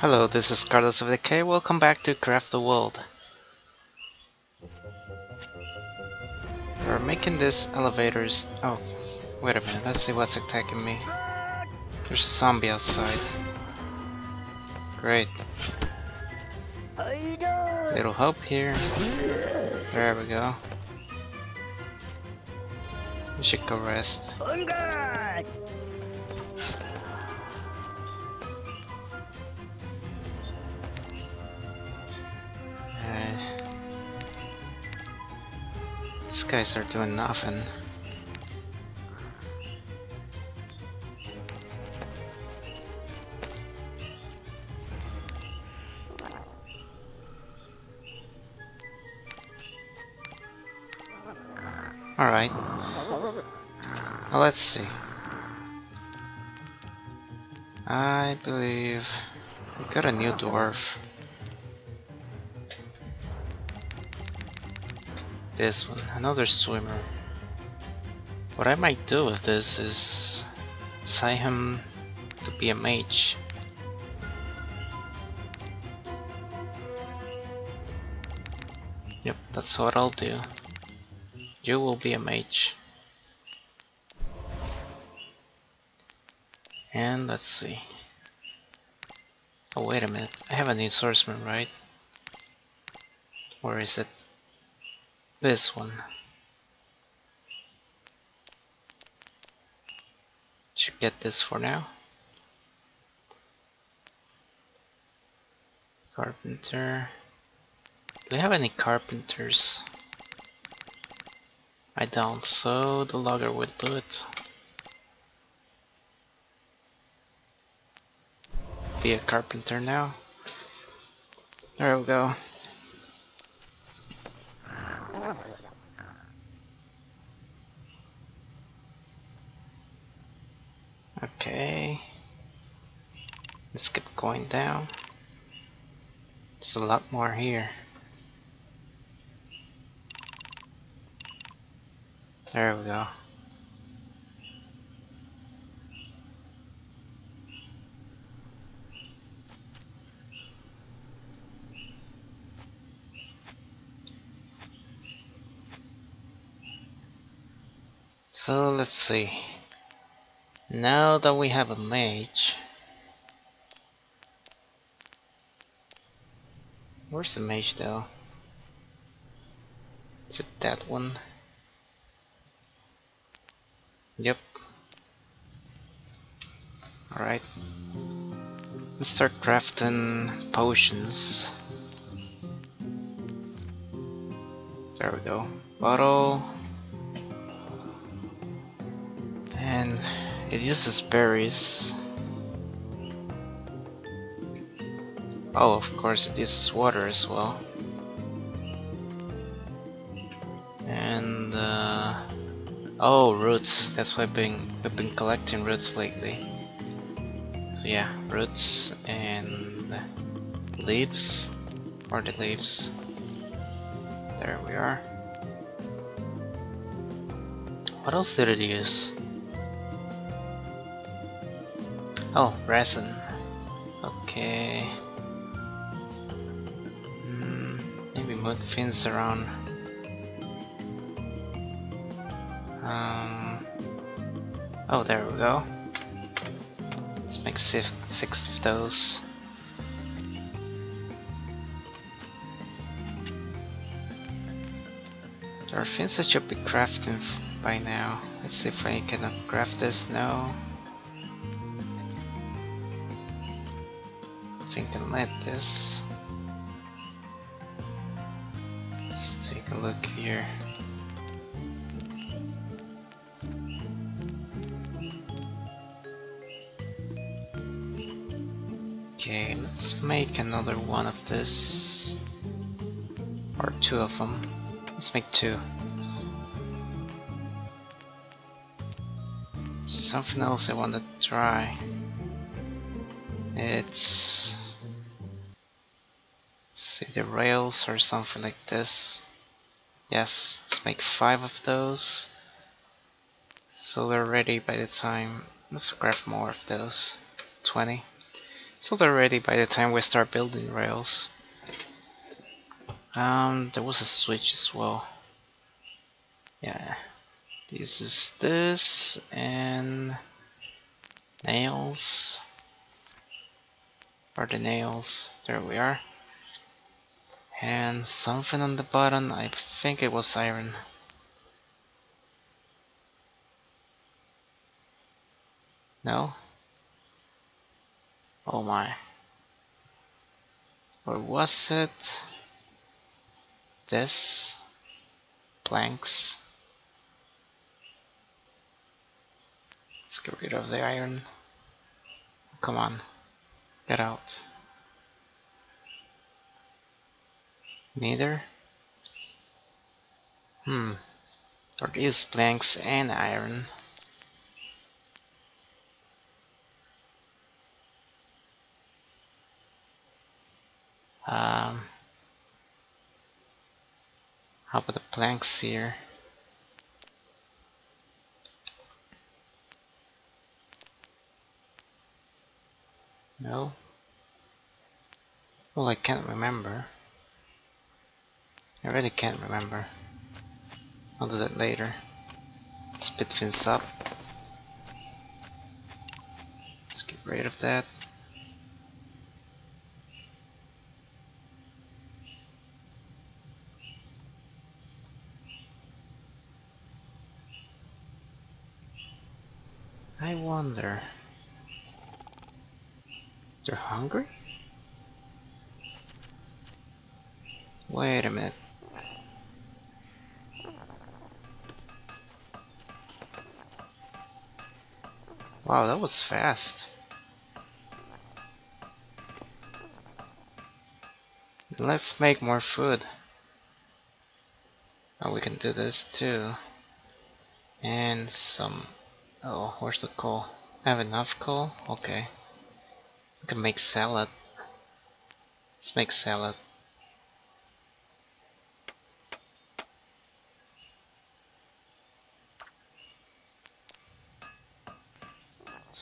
Hello, this is Karlos of the K. Welcome back to Craft the World. We're making this elevators. Oh, wait a minute. Let's see what's attacking me. There's a zombie outside. Great. Little help here. There we go. We should go rest. These guys are doing nothing. Alright. Well, let's see. I believe we got a new dwarf. This one, another swimmer. What I might do with this is assign him to be a mage. Yep, that's what I'll do. You will be a mage. And let's see. Oh wait a minute, I have a new swordsman, right? Where is it? This one. Should get this for now. Carpenter. Do we have any carpenters? I don't, so the logger will do it. Be a carpenter now. There we go. Okay. Let's keep going down. There's a lot more here. There we go. So let's see. Now that we have a mage, where's the mage though? Is it that one? Yep. Alright. Let's start crafting potions. There we go. Bottle. And it uses berries. Oh, of course it uses water as well. And uh, oh, roots. That's why I've been we've been collecting roots lately. So yeah, roots and leaves, or the leaves. There we are. What else did it use? Oh, resin. Okay. Mm, maybe move things around. Um. Oh, there we go. Let's make six, six of those. There are things that should be crafting by now. Let's see if I can craft this. No. I think I let this. Let's take a look here. Okay, let's make another one of this. Or two of them. Let's make two. Something else I want to try. It's the rails or something like this. Yes, let's make five of those. So we're ready by the time. Let's grab more of those. 20. So they're ready by the time we start building rails. Um, there was a switch as well. Yeah. This is this and nails. Are the nails? There we are. And something on the bottom, I think it was iron. No? Oh my. Or was it this? Planks. Let's get rid of the iron. Come on. Get out. Neither? Hmm. Or these planks and iron. Um, how about the planks here? No? Well, I can't remember. I really can't remember. I'll do that later. Spit things up. Let's get rid of that. I wonder. They're hungry? Wait a minute. Wow, that was fast. Let's make more food. Oh, we can do this too. And some Oh, where's the coal? I have enough coal? Okay. We can make salad. Let's make salad.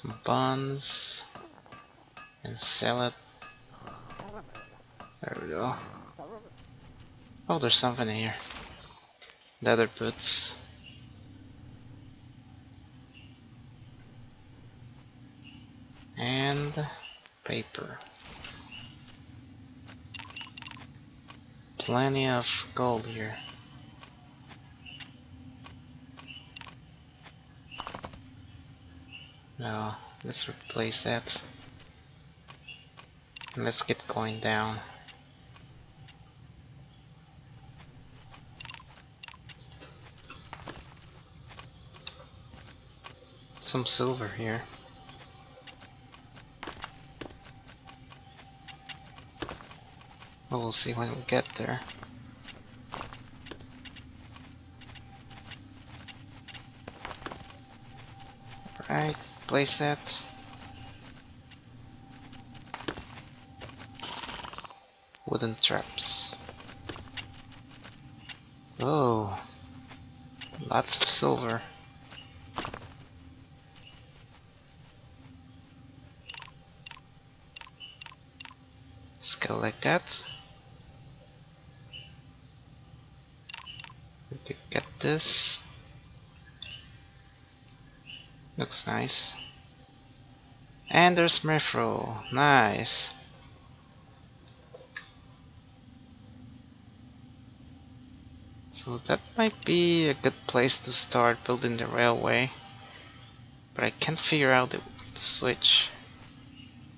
Some buns and salad. There we go. Oh, there's something here. Leather boots. and paper. Plenty of gold here. Let's replace that. Let's keep going down. Some silver here. we'll see when we get there. Right, place that. Wooden traps. Oh, lots of silver. Let's go like that. We could get this. Looks nice. And there's mithril. Nice. So that might be a good place to start building the railway. But I can't figure out the, the switch.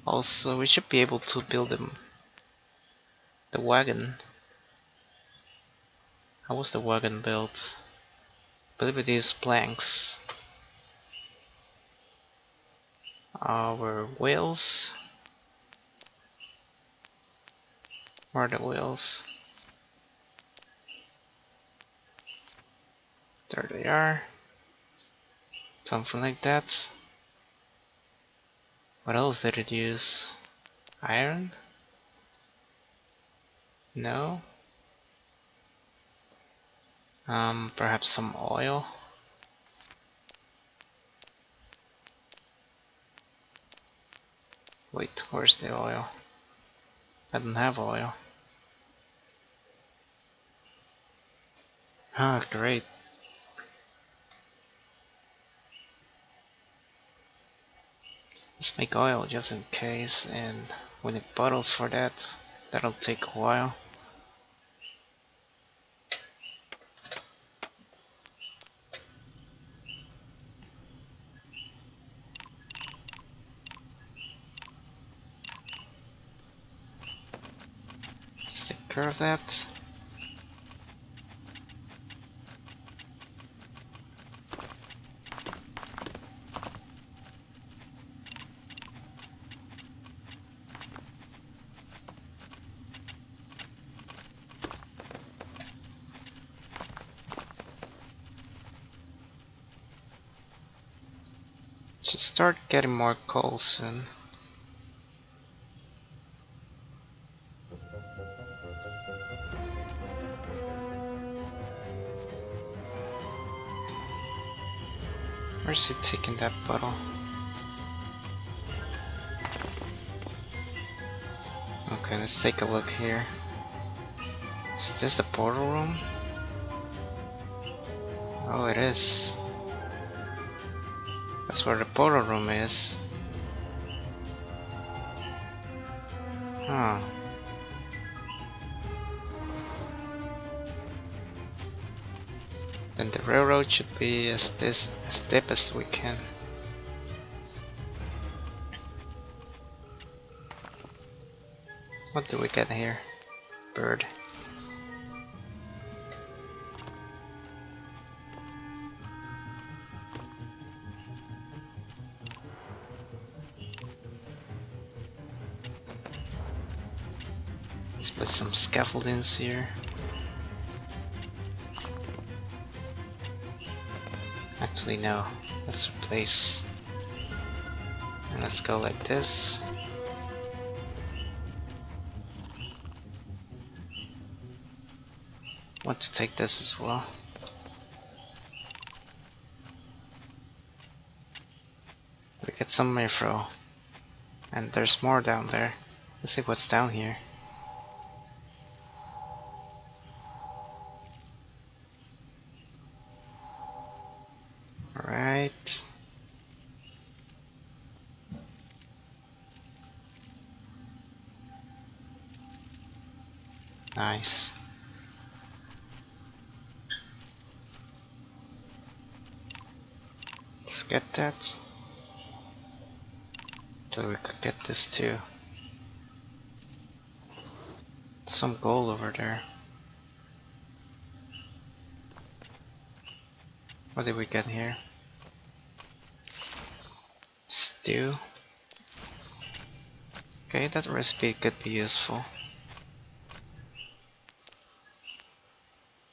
Also, we should be able to build them, the wagon. How was the wagon built? I believe it is planks. Our wheels. Where are the wheels? There they are. Something like that. What else did it use? Iron? No? Um, perhaps some oil. Wait, where's the oil? I don't have oil. Ah, great. Let's make oil just in case and we need bottles for that. That'll take a while. take care of that. Start getting more coal soon. Where's he taking that bottle? Okay, let's take a look here. Is this the portal room? Oh, it is. That's where the portal room is. Huh. Then the railroad should be as this as deep as we can. What do we get here? Bird. Let's put some scaffoldings here. Actually no, let's replace and let's go like this. Want to take this as well. We get some mithril. And there's more down there. Let's see what's down here. Too. Some gold over there. What did we get here? Stew. Okay, that recipe could be useful.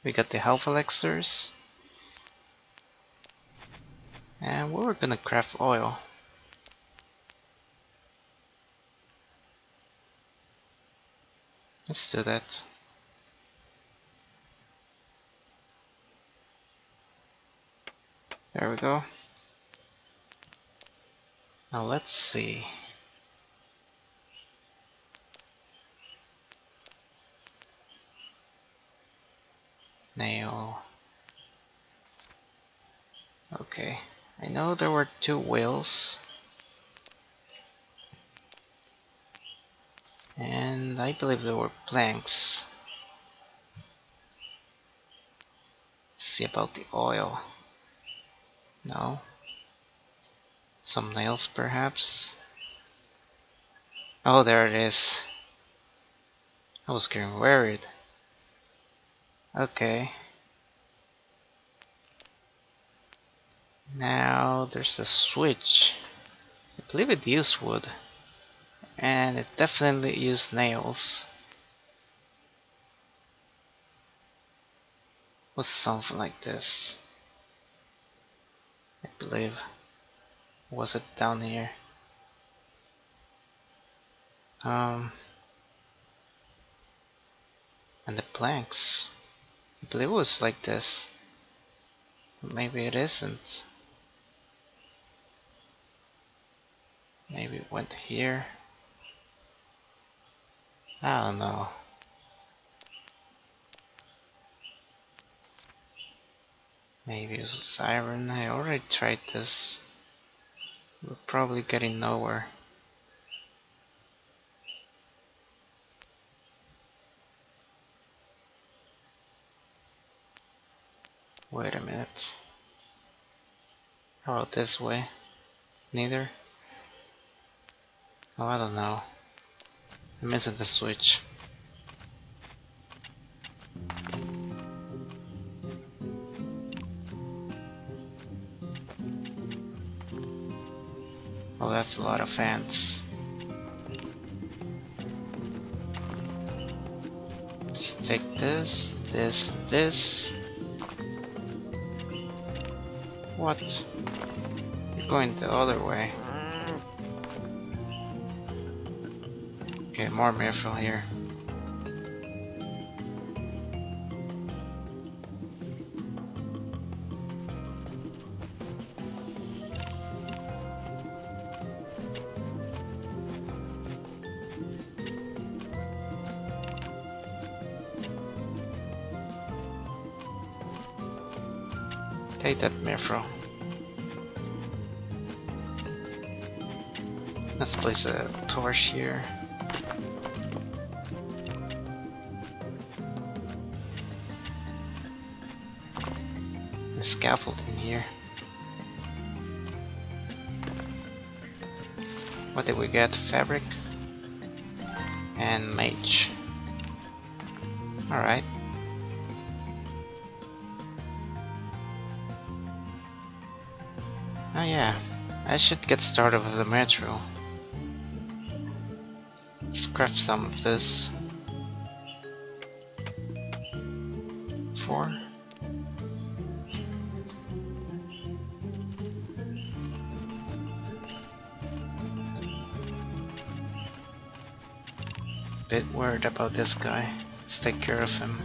We got the health elixirs. And we were gonna craft oil. Let's do that. There we go. Now let's see. Nail. Okay. I know there were two wheels. And I believe there were planks. Let's see about the oil. No. Some nails perhaps. Oh, there it is. I was getting worried. Okay. Now there's a switch. I believe it used wood. And it definitely used nails. Was something like this. I believe. Was it down here? Um, and the planks. I believe it was like this. Maybe it isn't. Maybe it went here. I don't know. Maybe it's a siren. I already tried this. We're probably getting nowhere. Wait a minute. How about this way? Neither? Oh, I don't know. Missing the switch. Oh, that's a lot of fans. Let's take this, this, this. What? You're going the other way. Okay, more mithril here. Take that mithril. Let's place a torch here. Scaffold in here. What did we get? Fabric and mage. Alright. Oh yeah, I should get started with the metro. Scratch some of this. Worried about this guy. Let's take care of him.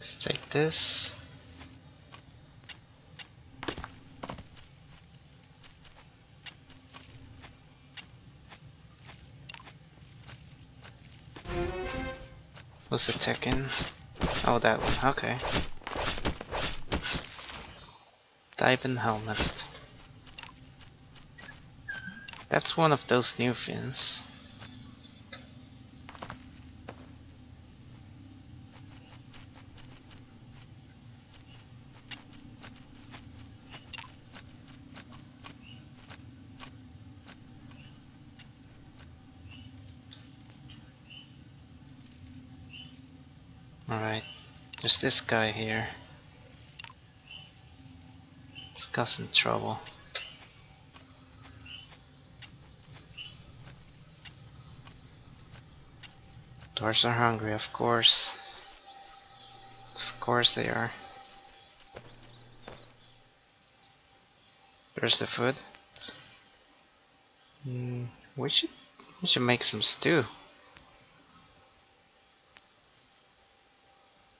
Let's take this. What's attacking? Oh, that one. Okay. Diamond helmet. That's one of those new fins. Alright, there's this guy here. Causing trouble. Doors are hungry, of course. Of course they are. There's the food. Mm, we should we should make some stew.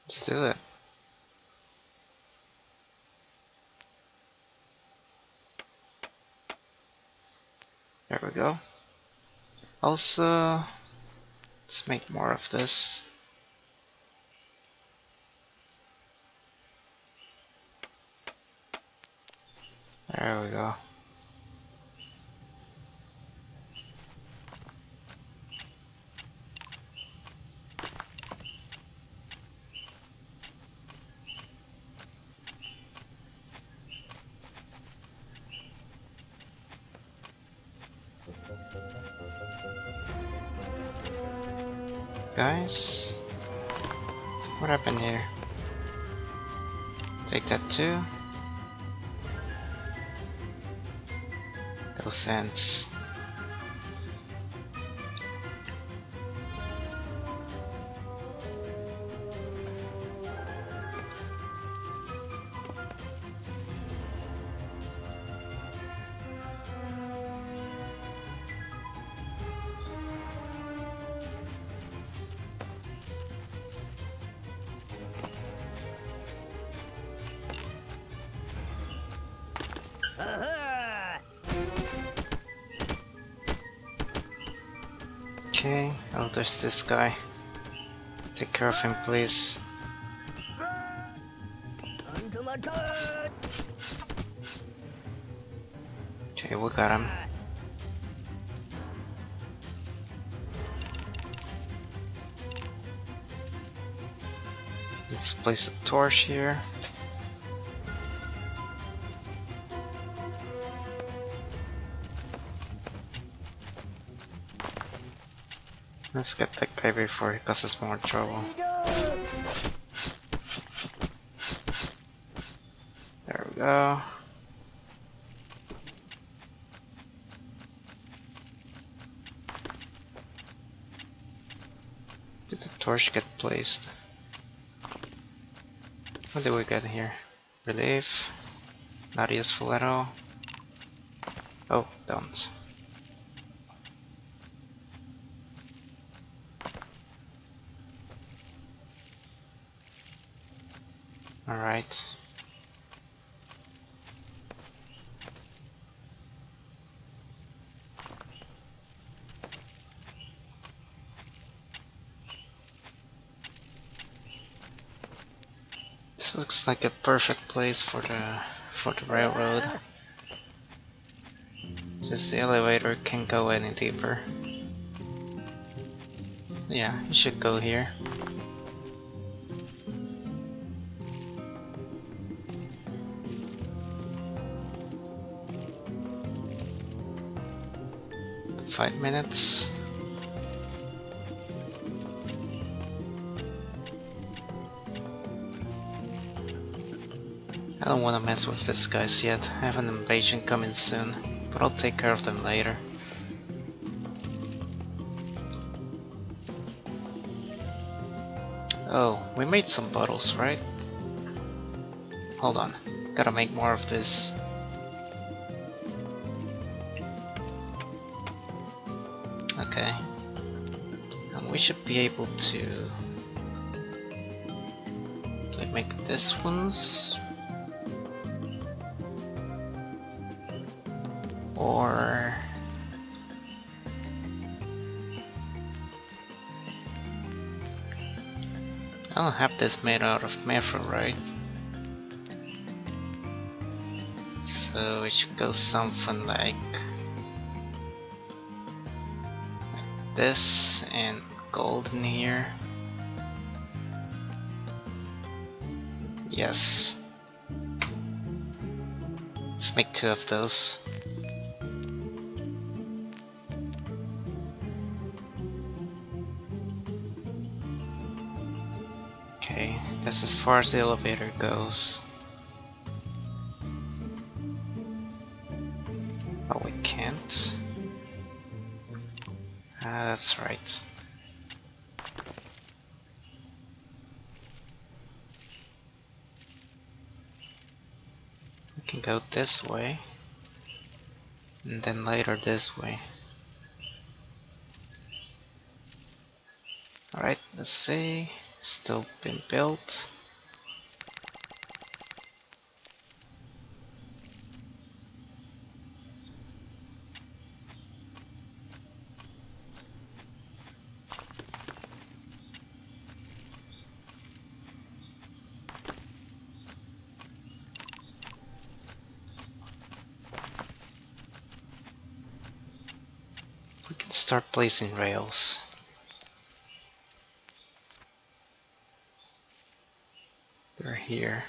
Let's do it. There we go. Also, let's make more of this. There we go. Guys, what happened here? Take that too. Those cents. This guy. Take care of him please. Okay, we got him. Let's place a torch here. Let's get that guy before he causes more trouble. There we go. Did the torch get placed? What do we get here? Relief. Not useful at all. Oh, don't. Alright. This looks like a perfect place for the for the railroad. Just the elevator can't go any deeper. Yeah, it should go here. Five minutes. I don't want to mess with these guys yet. I have an invasion coming soon, but I'll take care of them later. Oh, we made some bottles, right? Hold on, gotta make more of this. Okay. And we should be able to like make this ones or I don't have this made out of metal, right? So it should go something like this and gold in here. Yes. Let's make two of those. Okay, that's as far as the elevator goes. Right. We can go this way. And then later this way. Alright, let's see. Still being built. We can start placing rails. They're here.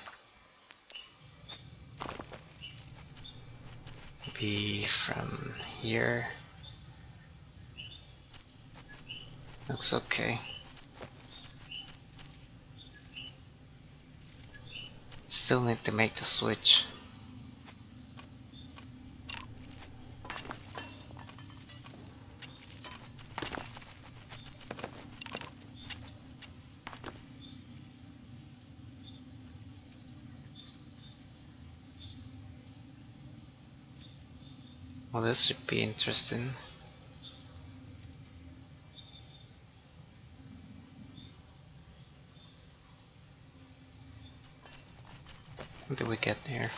Maybe from here. Looks okay. Still need to make the switch. Well, this should be interesting. What do we get here?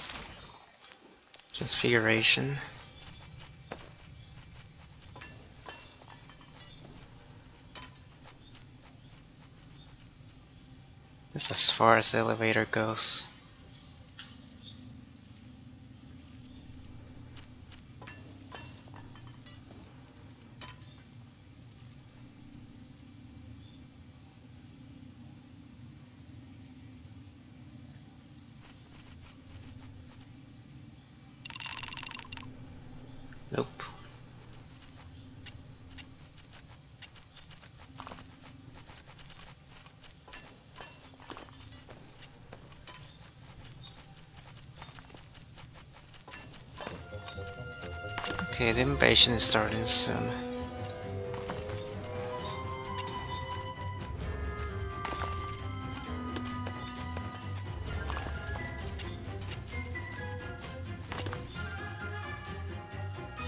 Transfiguration. This is as far as the elevator goes. Okay, the invasion is starting soon.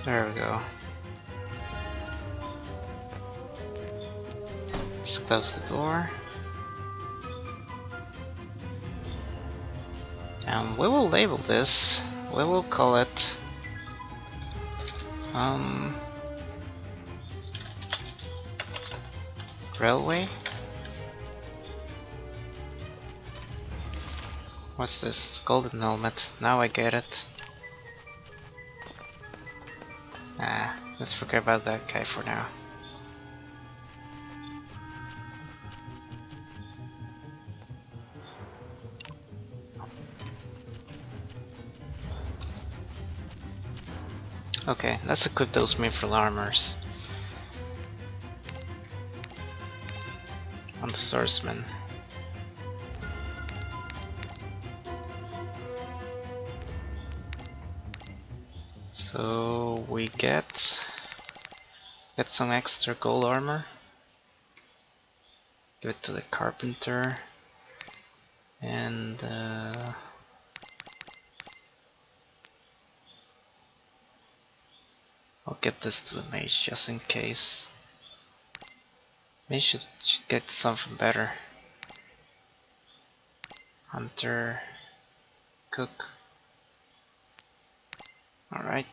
There we go. Let's close the door. And we will label this. We will call it um railway. What's this golden helmet? Now I get it. Ah, let's forget about that guy for now. Okay, let's equip those mithril armors. On the swordsman. So we get get some extra gold armor. Give it to the carpenter and uh, get this to the mage just in case. Mage should, should get something better. Hunter, cook. Alright.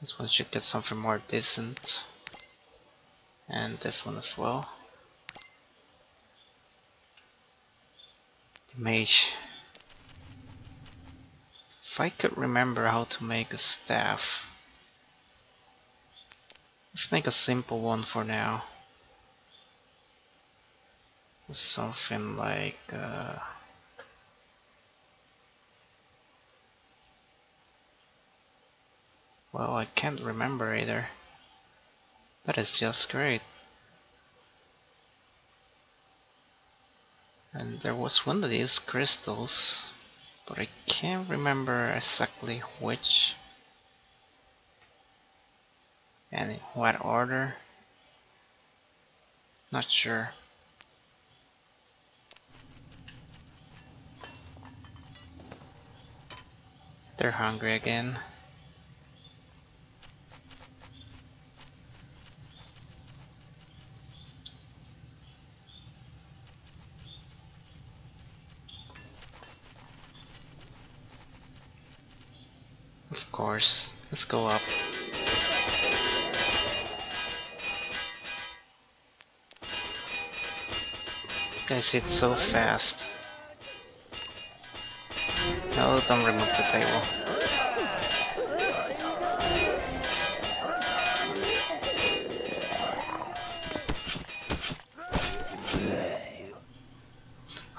This one should get something more decent. And this one as well. The mage. If I could remember how to make a staff. Let's make a simple one for now. Something like uh, Well, I can't remember either. That is just great. And there was one of these crystals, but I can't remember exactly which and in what order. Not sure. They're hungry again. Course. Let's go up. Guys, it's so fast. No, don't remove the table.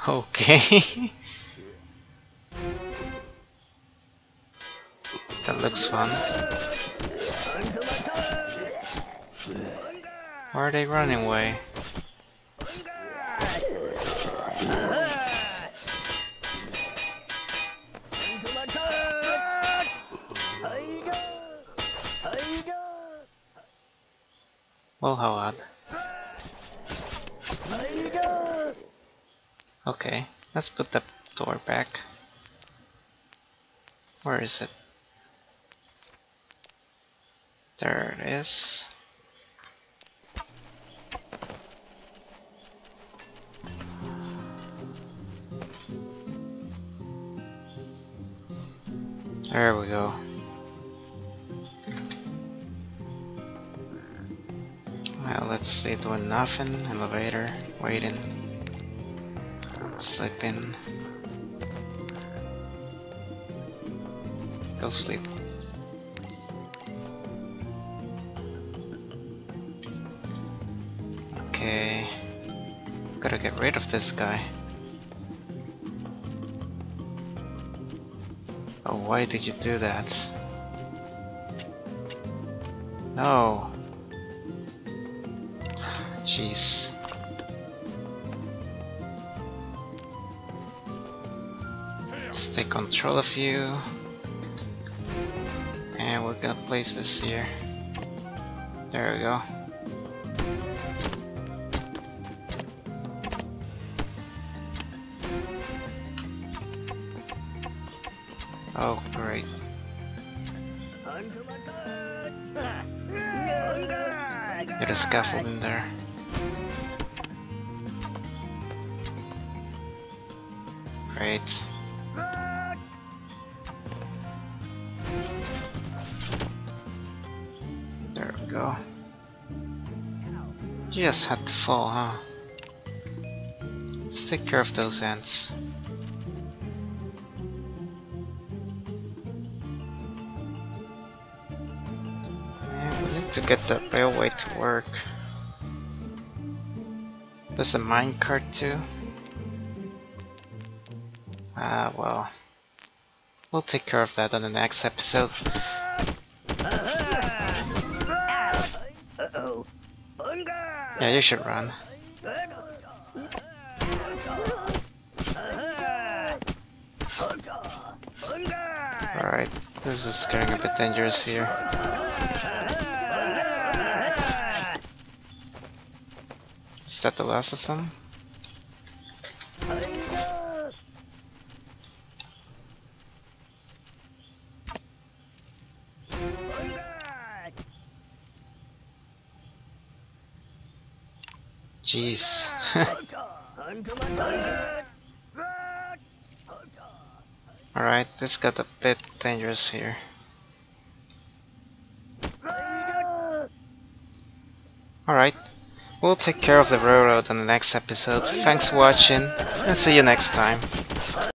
Okay. looks fun. Why are they running away? Well, how odd. Okay, let's put the door back. Where is it? There it is. There we go. Well, let's see, doing nothing. Elevator, waiting. Sleeping. Go sleep. Gotta get rid of this guy. Oh, why did you do that? No. Jeez. Let's take control of you. And we're gonna place this here. There we go. Oh, great. Get a scaffold in there. Great. There we go. You just had to fall, huh? Let's take care of those ants. Get the railway to work. There's a minecart too. Ah, well. We'll take care of that on the next episode. Yeah, you should run. Alright, this is getting a bit dangerous here. Is that the last of them? Jeez. Alright, this got a bit dangerous here. Alright, we'll take care of the railroad in the next episode. Thanks for watching, and see you next time.